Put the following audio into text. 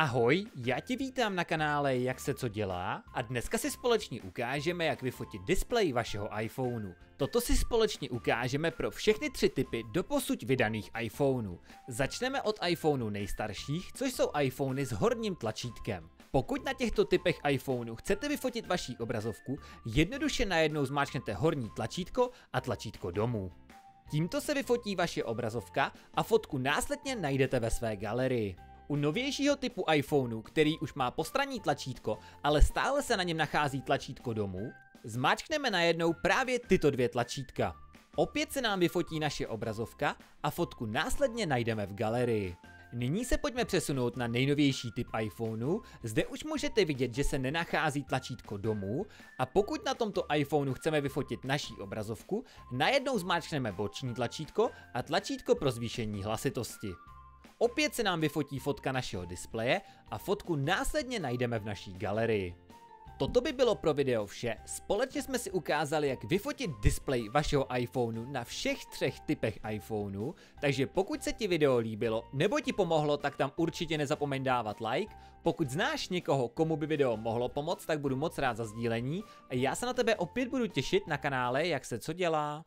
Ahoj, já tě vítám na kanále Jak se co dělá a dneska si společně ukážeme, jak vyfotit displej vašeho iPhoneu. Toto si společně ukážeme pro všechny tři typy doposud vydaných iPhoneů. Začneme od iPhoneů nejstarších, což jsou iPhony s horním tlačítkem. Pokud na těchto typech iPhoneu chcete vyfotit vaší obrazovku, jednoduše najednou zmáčknete horní tlačítko a tlačítko domů. Tímto se vyfotí vaše obrazovka a fotku následně najdete ve své galerii. U novějšího typu iPhoneu, který už má postranní tlačítko, ale stále se na něm nachází tlačítko domů, zmáčkneme najednou právě tyto dvě tlačítka. Opět se nám vyfotí naše obrazovka a fotku následně najdeme v galerii. Nyní se pojďme přesunout na nejnovější typ iPhoneu, zde už můžete vidět, že se nenachází tlačítko domů a pokud na tomto iPhoneu chceme vyfotit naší obrazovku, najednou zmáčkneme boční tlačítko a tlačítko pro zvýšení hlasitosti. Opět se nám vyfotí fotka našeho displeje a fotku následně najdeme v naší galerii. Toto by bylo pro video vše, společně jsme si ukázali, jak vyfotit displej vašeho iPhoneu na všech třech typech iPhoneu, takže pokud se ti video líbilo nebo ti pomohlo, tak tam určitě nezapomeň dávat like, pokud znáš někoho, komu by video mohlo pomoct, tak budu moc rád za sdílení já se na tebe opět budu těšit na kanále, jak se co dělá.